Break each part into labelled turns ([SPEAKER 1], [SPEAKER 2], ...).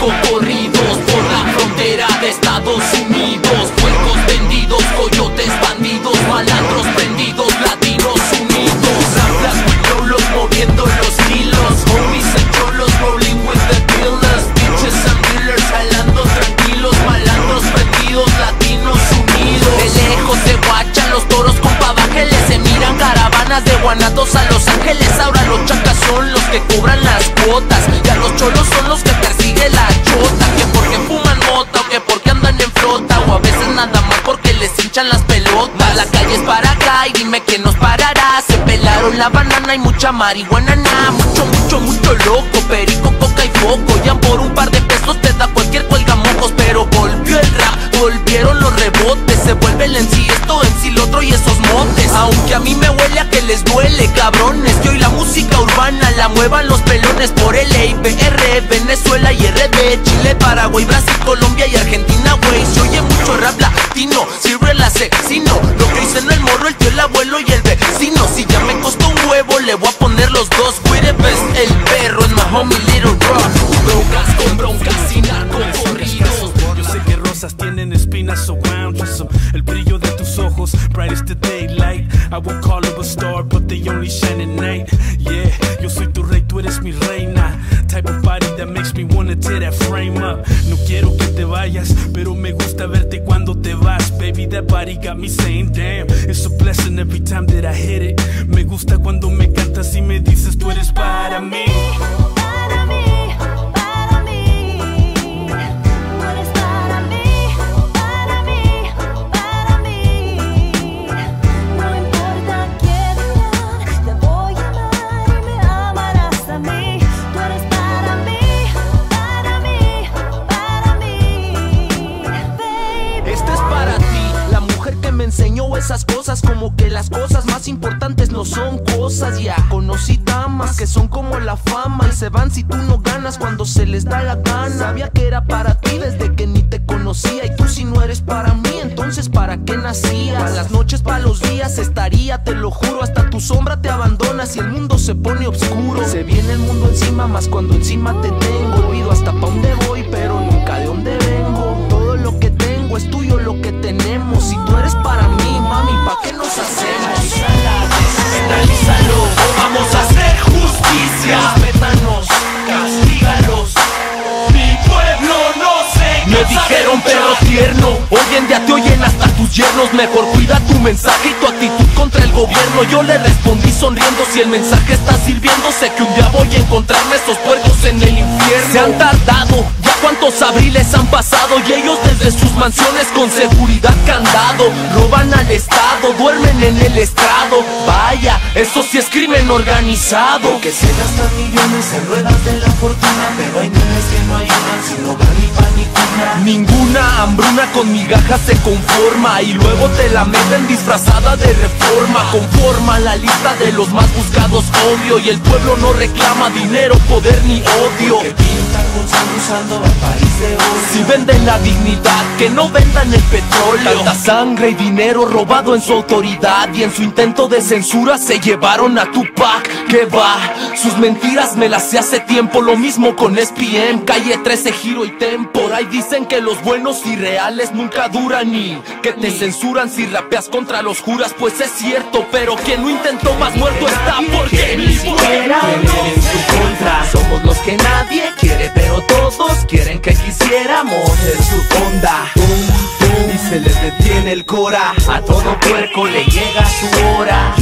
[SPEAKER 1] narcocorridos hinchan las pelotas. La calle es para acá y dime que nos parará. Se pelaron la banana y mucha marihuana, na. Mucho, mucho, mucho loco. Perico, coca y foco. Ya por un par de pesos te da cualquier cuelgamocos. Pero volvió el rap, volvieron los rebotes. Se vuelve el en sí esto, en sí lo otro y esos motes. Aunque a mí me huele a que les duele, cabrones. Que hoy la música urbana la muevan los pelones por el IPR, Venezuela y RD, Chile, Paraguay, Brasil, Colombia y Argentina, güey. Se oye mucho rap latino, sirve el asesino. Lo que hice en el morro, el tío, el abuelo y el vecino. Si ya me costó un huevo, le voy a poner los dos. The best, el perro es my homie Little Rock. Broncas con broncas y.
[SPEAKER 2] Yo sé que rosas tienen espinas around you El brillo de tus ojos, bright as the daylight I will call you a star, but they only shine at night No quiero que te vayas, pero me gusta verte cuando te vas. Baby, that body got me saying damn. It's a blessing every time that I hit it. Me gusta cuando me cantas y me dices tú eres para mí
[SPEAKER 1] las cosas más importantes no son cosas. Ya conocí damas que son como la fama y se van si tú no ganas cuando se les da la gana. Sabía que era para ti desde que ni te conocía y tú si no eres para mí, entonces para qué nacías. Pa' las noches, para los días estaría, te lo juro, hasta tu sombra te abandonas y el mundo se pone oscuro. Se viene el mundo encima, más cuando encima te tengo. Olvido hasta pa' dónde voy, yernos. Mejor cuida tu mensaje y tu actitud contra el gobierno. Yo le respondí sonriendo, si el mensaje está sirviendo, sé que un día voy a encontrarme esos puercos en el infierno. Se han tardado, cuántos abriles han pasado y ellos desde sus mansiones con seguridad candado roban al estado, duermen en el estrado. Vaya, eso sí es crimen organizado.
[SPEAKER 3] Que se gastan millones en ruedas de la fortuna Pero hay niñas que no ayudan sin hogar ni pan ni cuna
[SPEAKER 1] Ninguna hambruna con migajas se conforma y luego te la meten disfrazada de reforma. Conforma la lista de los más buscados, obvio, y el pueblo no reclama dinero, poder ni odio.
[SPEAKER 3] Que pintan con usando
[SPEAKER 1] Si venden la dignidad, que no vendan el petróleo. Tanta sangre y dinero robado en su autoridad y en su intento de censura se llevaron a Tupac. Que va, sus mentiras me las sé hace tiempo. Lo mismo con SPM, calle 13, giro y tempo. Por ahí dicen que los buenos y reales nunca duran y que te censuran si rapeas contra los juras. Pues es cierto, pero quien no intentó más muerto está porque ni
[SPEAKER 3] Vienen en su contra
[SPEAKER 1] somos los que nadie quiere, pero todos quieren que quisiéramos ser su onda. Y se les detiene el cora, a todo puerco le llega su hora.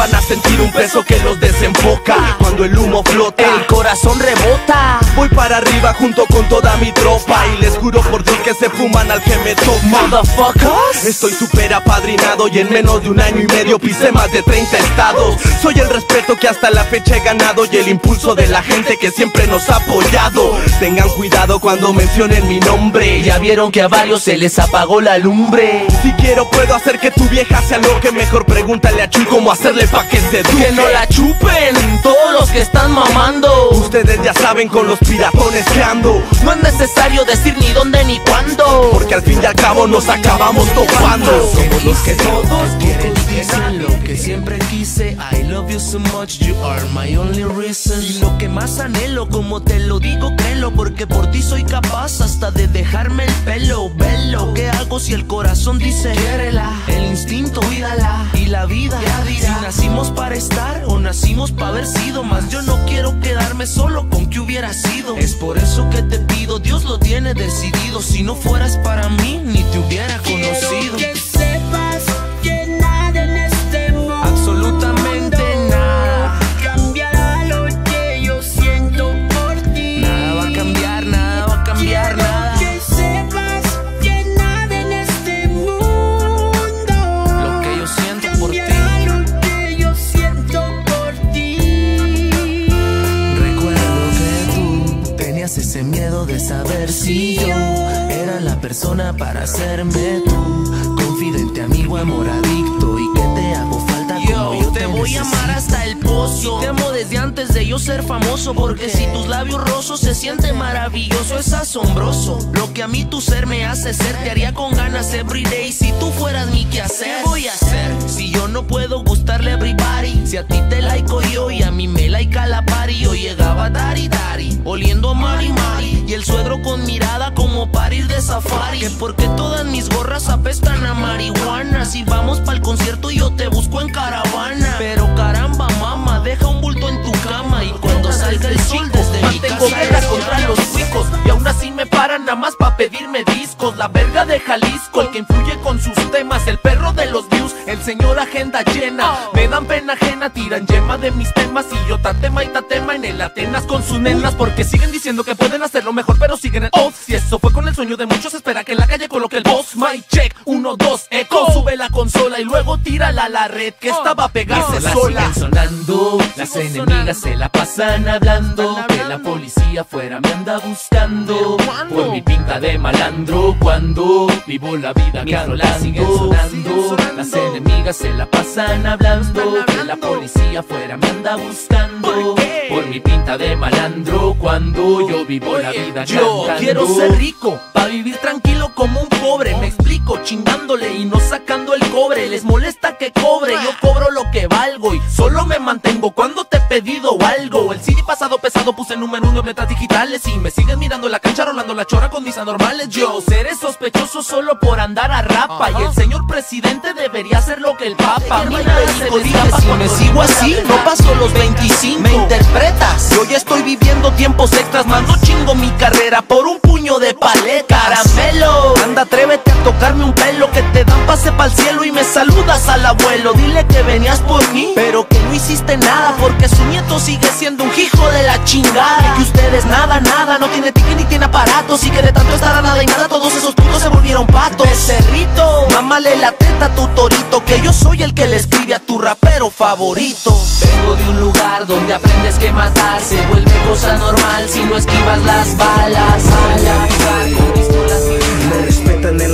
[SPEAKER 1] Van sentir un peso que los desenfoca cuando el humo flota. El corazón rebota. Voy para arriba junto con toda mi tropa y les juro por Dios que se fuman al que me toca. Motherfuckers. Estoy súper apadrinado y en menos de un año y medio pisé más de 30 estados. Soy el respeto que hasta la fecha he ganado y el impulso de la gente que siempre nos ha apoyado. Tengan cuidado cuando mencionen mi nombre. Ya vieron que a varios se les apagó la lumbre. Si quiero puedo hacer que tu vieja sea lo que mejor pregúntale a Chuy cómo hacerle pa' que eduque. Que no la chupen todos los que están mamando. Ustedes ya saben con los piratones que ando. No es necesario decir ni dónde ni cuándo. Porque al fin y al cabo nos acabamos topando.
[SPEAKER 3] Somos los que todos quieren y
[SPEAKER 4] Dicen lo que siempre quise I love you so much, you are my only reason. Y lo que más anhelo, como te lo digo, créelo Porque por ti soy capaz hasta de dejarme el pelo. Velo, ¿qué hago si el corazón dice Quiérela, el instinto cuídala Y la vida, ya dirá. Si nacimos para estar o nacimos para haber sido Más yo no quiero quedarme solo con que hubiera sido. Es por eso que te pido, Dios lo tiene decidido. Si no fueras para mí, ni te hubiera conocido persona para hacerme tu confidente, amigo, amor adicto y que te hago falta como yo te voy a amar hasta el pozo. Te amo desde antes de yo ser famoso porque si tus labios rosos se siente maravilloso, es asombroso. Lo que a mí tu ser me hace ser te haría con ganas everyday si tú fueras mi quehacer. ¿Qué voy a hacer si yo no puedo gustarle a everybody? Si a ti te laico yo y a mí me laica la party, yo llegaba dari dari, oliendo a mari mari y el suegro con mirada como para ir de safari. Que porque todas mis gorras apestan a marihuana. Si vamos pa'l concierto yo te busco en caravana. Pero caramba mama, deja un bulto en tu cama y cuando salga el sol desde mi casa.
[SPEAKER 1] Contra los así me paran nada más pa' pedirme discos. La verga de Jalisco, el que influye con sus temas El perro de los views, el señor agenda llena. Me dan pena ajena, tiran yema de mis temas Y yo tatema y tatema en el Atenas con sus nenas Porque siguen diciendo que pueden hacerlo mejor Pero siguen en off. Si eso fue con el sueño de muchos Espera que en la calle coloque el boss. My check, uno, dos, Sube la consola y luego tírala a la red Que estaba pegada
[SPEAKER 3] se la
[SPEAKER 1] sola.
[SPEAKER 3] Siguen sonando, las enemigas se la pasan hablando que la policía fuera me anda buscando. Por mi pinta de malandro cuando vivo la vida que la siguen sonando, las enemigas se la pasan hablando que la policía fuera me anda buscando. Por mi pinta de malandro cuando yo vivo la vida
[SPEAKER 1] Yo
[SPEAKER 3] cantando.
[SPEAKER 1] quiero ser rico, pa' vivir tranquilo como un pobre. Me explico, chingándole y no sacando el cobre. Les molesta que cobre, yo cobro lo que valgo y solo me mantengo cuando te he pedido algo. El CD pasado pesado puse número uno en letras digitales y me siguen mirando la cancha rolando la chora con mis anormales. Yo seré sospechoso solo por andar a rapa y el señor presidente debería hacer lo que el papa. Mi nada se me escapa
[SPEAKER 4] si me sigo así, no paso los 25.
[SPEAKER 1] Me interpretas. Yo ya estoy viviendo tiempos extras, más no chingo mi carrera por un puño de paletas. Caramelo, anda, atrévete a tocarme un pelo que te dan pase pa'l cielo y me saludas al abuelo. Dile que venías por mí, pero que no hiciste nada porque su nieto sigue siendo un hijo de la chingada. Que ustedes nada, nada, no tiene ticket ni tiene aparatos y que de tanto estar a nada y nada todos esos putos se volvieron patos. Becerrito, mámale la teta a tu torito que yo soy el que le escribe a tu rapero favorito.
[SPEAKER 3] Vengo de un lugar donde aprendes que matar se vuelve cosa normal si no esquivas las balas. Voy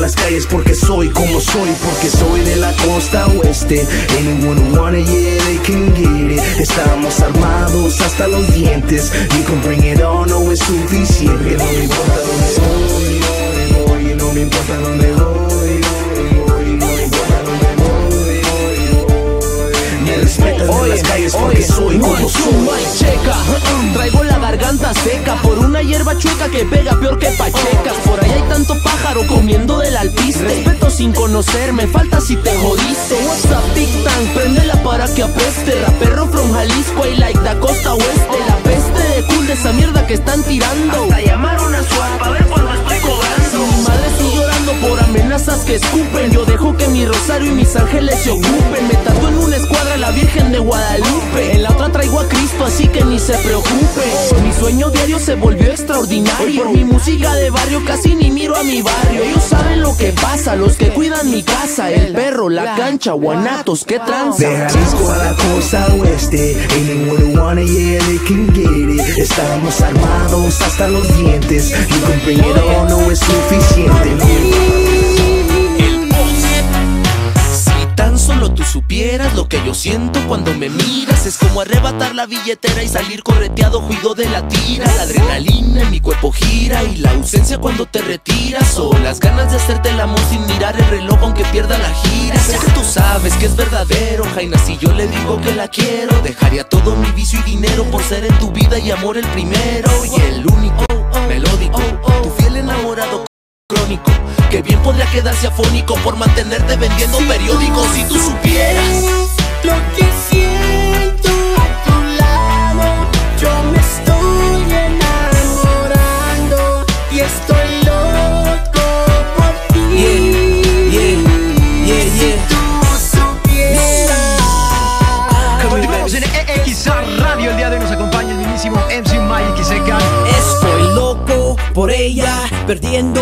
[SPEAKER 5] las calles porque soy como soy, porque soy de la costa oeste. Anyone wanna, yeah, they can get it. Estamos armados hasta los dientes. You can bring it on, no es suficiente. No me importa dónde voy, no me importa dónde voy, porque soy como soy.
[SPEAKER 1] checa, traigo la garganta seca por una hierba chueca que pega peor que pachecas. Por ahí hay tanto pájaro comiendo del alpiste. Respeto sin conocerme, falta si te jodiste. What's up, Big Tank? Préndela para que apeste. Rapero from Jalisco y like da costa oeste. La peste de cool de esa mierda que están tirando. Hasta llamaron a su a ver cuando estoy cobrando. Mi madre sigue llorando por amenazas que escupen. Yo dejo que mi rosario y mis ángeles se ocupen. Se preocupe. Mi sueño diario se volvió extraordinario. Por mi música de barrio casi ni miro a mi barrio. Ellos saben lo que pasa, los que cuidan mi casa. El perro, la cancha, guanatos, qué tranza.
[SPEAKER 5] De Jalisco a la costa oeste Anyone wanna, yeah, they can get it Estamos armados hasta los dientes it on, no es suficiente
[SPEAKER 4] tú supieras lo que yo siento cuando me miras. Es como arrebatar la billetera y salir correteado Juido de la tira. La adrenalina en mi cuerpo gira Y la ausencia cuando te retiras. O las ganas de hacerte el amor sin mirar el reloj aunque pierda la gira. Sé que tú sabes que es verdadero Jaina, si yo le digo que la quiero Dejaría todo mi vicio y dinero Por ser en tu vida y amor el primero. Y el único, melódico Tu fiel enamorado crónico Que bien podría quedarse afónico Por mantenerte vendiendo periódicos Si tú supieras
[SPEAKER 6] Lo que siento a tu lado, yo me estoy enamorando y estoy loco por ti.
[SPEAKER 4] Yeah, yeah, yeah,
[SPEAKER 6] Si tú supieras.
[SPEAKER 7] Continuamos en EXA Radio. El día de hoy nos acompaña el MC Mike Seca.
[SPEAKER 8] Estoy loco por ella, perdiendo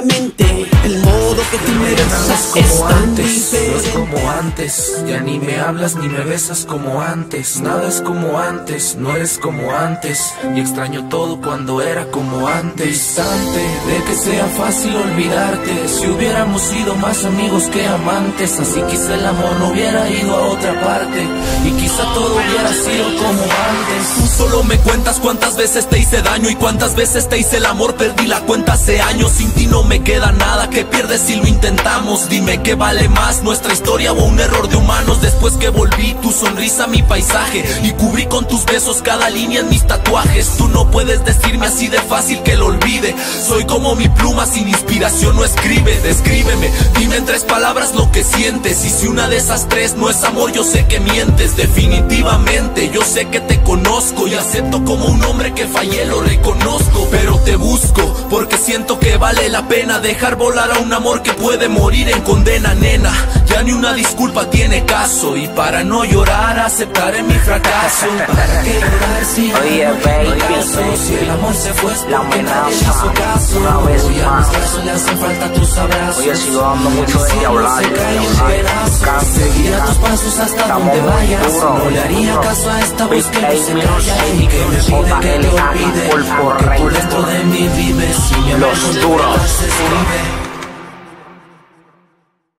[SPEAKER 8] la mente. El modo que tú me besas es
[SPEAKER 4] como antes, no es como antes, ya ni me hablas ni me besas como antes, nada es como antes, no eres como antes, y extraño todo cuando era como antes, distante, de que sea fácil olvidarte, si hubiéramos sido más amigos que amantes, así quizá el amor no hubiera ido a otra parte, y quizá todo hubiera sido como antes.
[SPEAKER 1] Tú solo me cuentas cuántas veces te hice daño y cuántas veces te hice el amor. Perdí la cuenta hace años, sin ti no me queda nada que pierdes si lo intentamos. Dime qué vale más, nuestra historia o un error de humanos. Después que volví, tu sonrisa, mi paisaje y cubrí con tus besos cada línea en mis tatuajes. Tú no puedes decirme así de fácil que lo olvide. Soy como mi pluma sin inspiración no escribe. Descríbeme, dime en tres palabras lo que sientes. Y si una de esas tres no es amor, yo sé que mientes. Definitivamente, yo sé que te conozco y acepto como un hombre que fallé, lo reconozco. Pero te busco porque siento que vale la pena dejar volar a un amor que puede morir en condena, nena. Ya ni una disculpa tiene caso y para no llorar aceptaré mi fracaso. ¿Para qué llorar si
[SPEAKER 9] Oye,
[SPEAKER 1] no
[SPEAKER 9] baby,
[SPEAKER 1] caso? Si el amor se fue es
[SPEAKER 9] La amenaza,
[SPEAKER 1] caso.
[SPEAKER 9] una vez
[SPEAKER 1] Hoy a
[SPEAKER 9] más.
[SPEAKER 1] mis brazos le hacen falta tus abrazos.
[SPEAKER 9] Oye, sigo dando mucho de hablar,
[SPEAKER 1] Se
[SPEAKER 9] de
[SPEAKER 1] cae
[SPEAKER 9] qué
[SPEAKER 1] en
[SPEAKER 9] hablar.
[SPEAKER 1] pedazos.
[SPEAKER 9] Cáncer,
[SPEAKER 1] Seguirá tus pasos hasta donde vayas. No le haría caso a esta voz que no se calla y que me pide que te olvide. Porque
[SPEAKER 9] Rey.
[SPEAKER 1] dentro de mí vives y mi amor
[SPEAKER 9] Los duros.